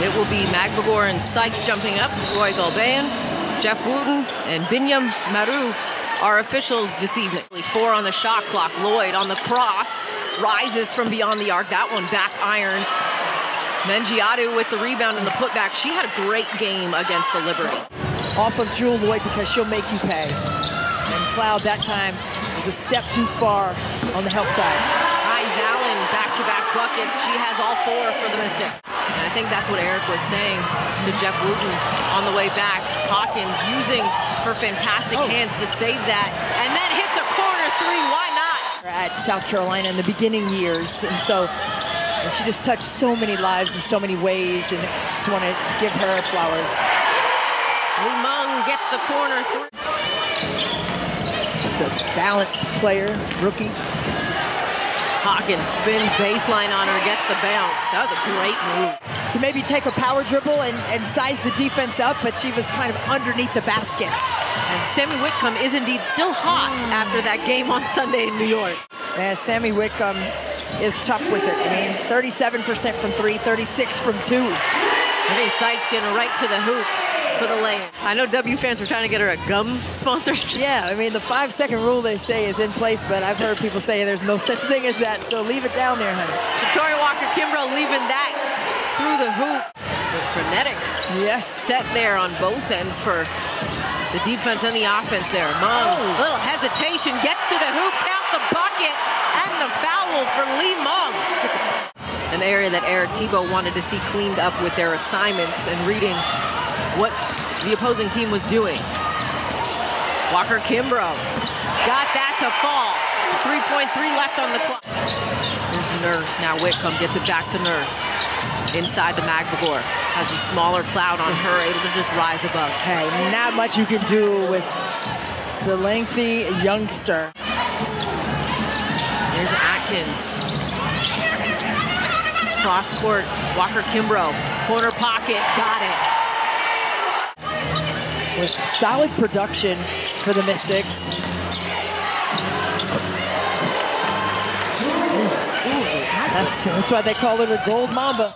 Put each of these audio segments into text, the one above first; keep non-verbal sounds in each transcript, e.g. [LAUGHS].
It will be Magbegor and Sykes jumping up, Roy Gulbeyan, Jeff Wooten, and Binyam Maru are officials this evening. Four on the shot clock. Loyd on the cross rises from beyond the arc. That one back iron. Mendjiadeu with the rebound and the putback. She had a great game against the Liberty. Off of Jewell Loyd because she'll make you pay. And Cloud that time is a step too far on the help side. Hines Allen back-to-back buckets. She has all four for the Mystics. I think that's what Eric was saying to Jeff Wooten on the way back. Hawkins using her fantastic oh. hands to save that. And then hits a corner three. Why not? At South Carolina in the beginning years. And so and she just touched so many lives in so many ways, and just want to give her flowers. Li Meng gets the corner. Three. Just a balanced player, rookie. Hawkins spins baseline on her, gets the bounce. That was a great move. To maybe take a power dribble and, and size the defense up, but she was kind of underneath the basket. And Sami Whitcomb is indeed still hot after that game on Sunday in New York. Yeah, Sami Whitcomb is tough with it. I mean, 37% from three, 36 from two. I think Sykes getting right to the hoop for the lane. I know W fans were trying to get her a gum sponsorship. Yeah, I mean, the five second rule they say is in place, but I've heard people say there's no such thing as that, so leave it down there, honey. Victoria Walker Kimbrough leaving that through the hoop. With frenetic. Yes. Set there on both ends for the defense and the offense there. Meng, oh. little hesitation, gets to the hoop, count the bucket, and the foul for Li Meng. [LAUGHS] An area that Eric Thibault wanted to see cleaned up with their assignments and reading what the opposing team was doing. Walker Kimbrough got that to fall. 3.3 left on the clock. Nurse. Now Whitcomb gets it back to Nurse. Inside the Magbegor. Has a smaller cloud on her, able to just rise above. Hey, not much you can do with the lengthy youngster. There's Atkins. Cross court, Walker Kimbrough. Corner pocket, got it. With solid production for the Mystics. That's, that's why they call her the Gold Mamba.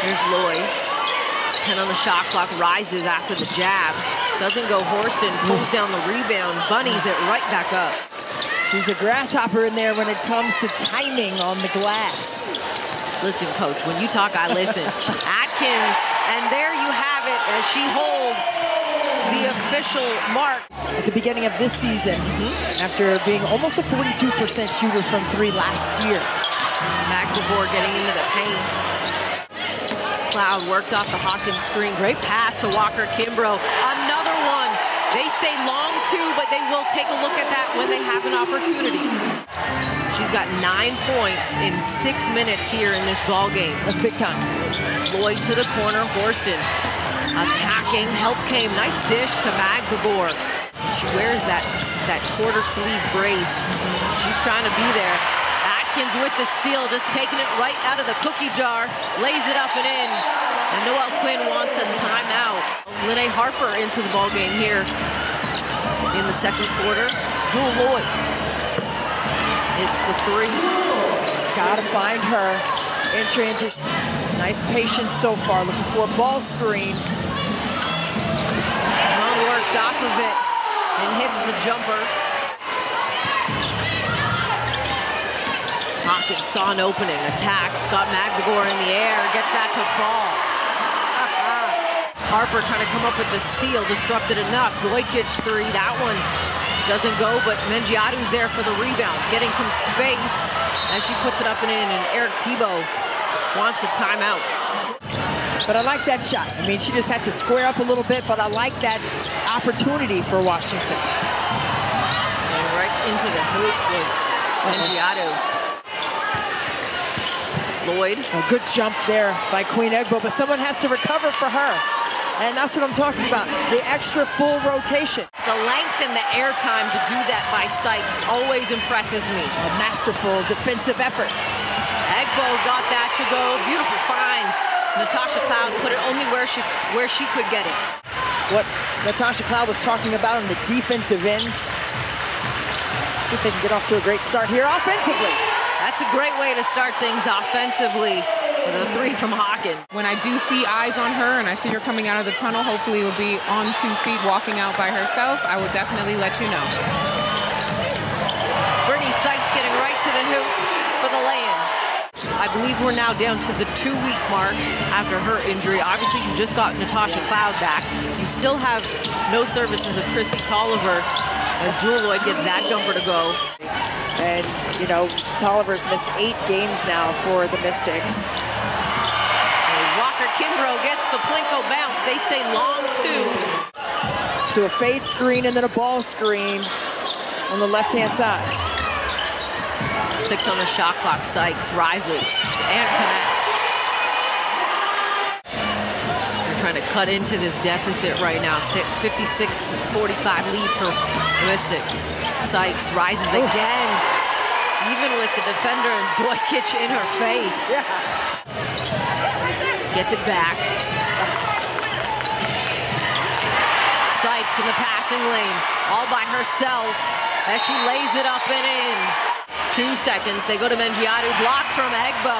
Here's Loyd. 10 on the shot clock, rises after the jab. Doesn't go Horston, pulls down the rebound, bunnies it right back up. She's a grasshopper in there when it comes to timing on the glass. Listen, coach, when you talk, I listen. [LAUGHS] Atkins, and there you have it as she holds the official mark. At the beginning of this season, mm -hmm. after being almost a 42% shooter from three last year. Magbegor getting into the paint. Cloud worked off the Hawkins screen. Great pass to Walker Kimbrough. Another one. They say long two, but they will take a look at that when they have an opportunity. She's got nine points in six minutes here in this ball game. That's big time. Loyd to the corner, Horston attacking. Help came. Nice dish to Magbegor. She wears that, that quarter sleeve brace. She's trying to be there. Atkins with the steal, just taking it right out of the cookie jar. Lays it up and in. And Noelle Quinn wants a timeout. Lene Harper into the ball game here in the second quarter. Jewell Loyd. It's the three. Gotta find her in transition. Nice patience so far. Looking for a ball screen. Long works off of it and hits the jumper. Hawkins saw an opening, attacks, got Magbegor in the air, gets that to fall. [LAUGHS] Harper trying to come up with the steal, disrupted enough. Dojkić three, that one doesn't go, but Mendjiadeu's there for the rebound, getting some space as she puts it up and in, and Eric Thibault wants a timeout. But I like that shot. I mean, she just had to square up a little bit, but I like that opportunity for Washington. And right into the hoop was Mendjiadeu. Loyd. A good jump there by Queen Egbo, but someone has to recover for her. And that's what I'm talking about, the extra full rotation. The length and the air time to do that by Sykes always impresses me. A masterful defensive effort. Egbo got that to go. Beautiful finds. Natasha Cloud put it only where she where she could get it. What Natasha Cloud was talking about on the defensive end. See if they can get off to a great start here offensively. That's a great way to start things offensively. The three from Hawkins. When I do see eyes on her and I see her coming out of the tunnel, hopefully it will be on two feet walking out by herself. I will definitely let you know. Brittney Sykes getting right to the hoop for the lay-in. I believe we're now down to the two-week mark after her injury. Obviously, you just got Natasha Cloud back. You still have no services of Kristi Toliver as Jewell Loyd gets that jumper to go. And, you know, Toliver's missed eight games now for the Mystics. Walker Kimbrough gets the Plinko bounce. They say long two. To a fade screen and then a ball screen on the left-hand side. Six on the shot clock. Sykes rises and connects. They're trying to cut into this deficit right now. 56-45 lead for Mystics. Sykes rises again, even with the defender and Dojkić in her face. Yeah. Gets it back. Sykes in the passing lane, all by herself as she lays it up and in. Two seconds, they go to Mendjiadeu, blocked from Egbo.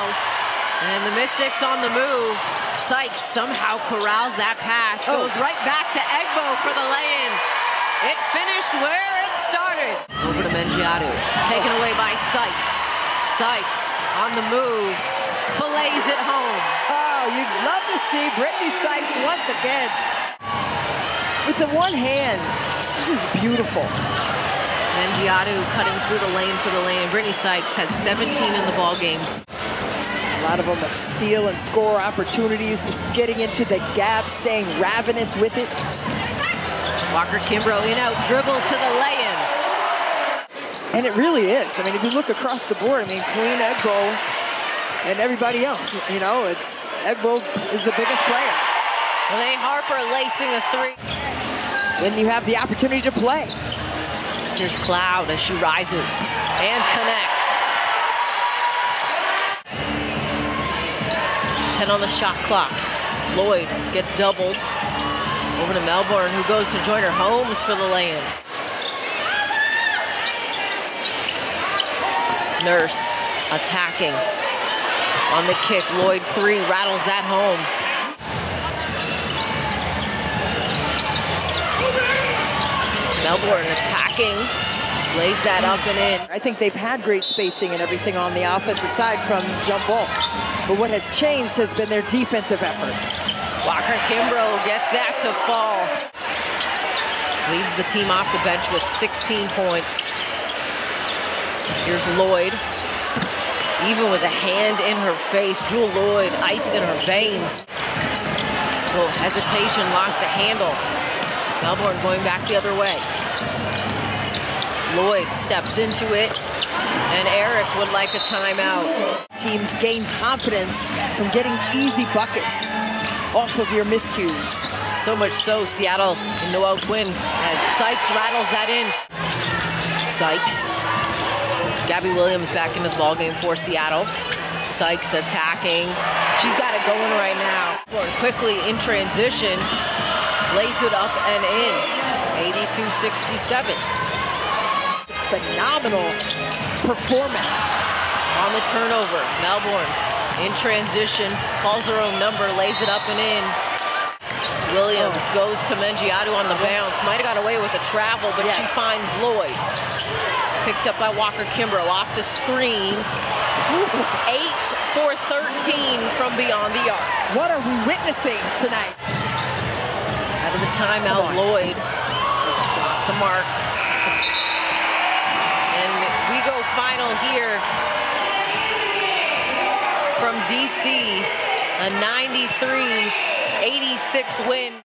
And the Mystics on the move. Sykes somehow corrals that pass, oh. goes oh. right back to Egbo for the lay-in. It finished where it started. Over to Mendjiadeu, taken away by Sykes. Sykes on the move, fillets it home. Oh, you'd love to see Brittney Sykes once again. With the one hand, this is beautiful. Mendjiadeu cutting through the lane for the lane. Brittney Sykes has 17 in the ball game. A lot of them steal and score opportunities, just getting into the gap, staying ravenous with it. Walker Kimbrough in out dribble to the lay-in. And it really is. I mean, if you look across the board, I mean, Queen Egbo and everybody else, you know, it's Egbo is the biggest player. Lene Harper lacing a three. Then you have the opportunity to play. Here's Cloud as she rises and connects. 10 on the shot clock. Loyd gets doubled. Over to Melbourne, who goes to Joyner Holmes for the lay-in. Nurse attacking. On the kick, Loyd three rattles that home. Melbourne attacking, lays that up and in. I think they've had great spacing and everything on the offensive side from jump ball. But what has changed has been their defensive effort. Walker Kimbrough gets that to fall. Leads the team off the bench with 16 points. Here's Loyd. Even with a hand in her face, Jewell Loyd, ice in her veins. Little hesitation, lost the handle. Melbourne going back the other way. Loyd steps into it, and Eric would like a timeout. Teams gain confidence from getting easy buckets off of your miscues. So much so, Seattle and Noelle Quinn as Sykes rattles that in. Sykes. Gabby Williams back into the ballgame for Seattle. Sykes attacking. She's got it going right now. Quickly in transition lays it up and in. 82-67. Phenomenal performance. On the turnover, Melbourne in transition, calls her own number, lays it up and in. Williams oh. goes to Mendjiadeu on the bounce. Might have got away with the travel, but yes. she finds Loyd. Picked up by Walker Kimbrough off the screen. 8 for 13 from beyond the arc. What are we witnessing tonight? Out of the timeout, Loyd. It's the mark. And we go final here from DC, a 93-86 win.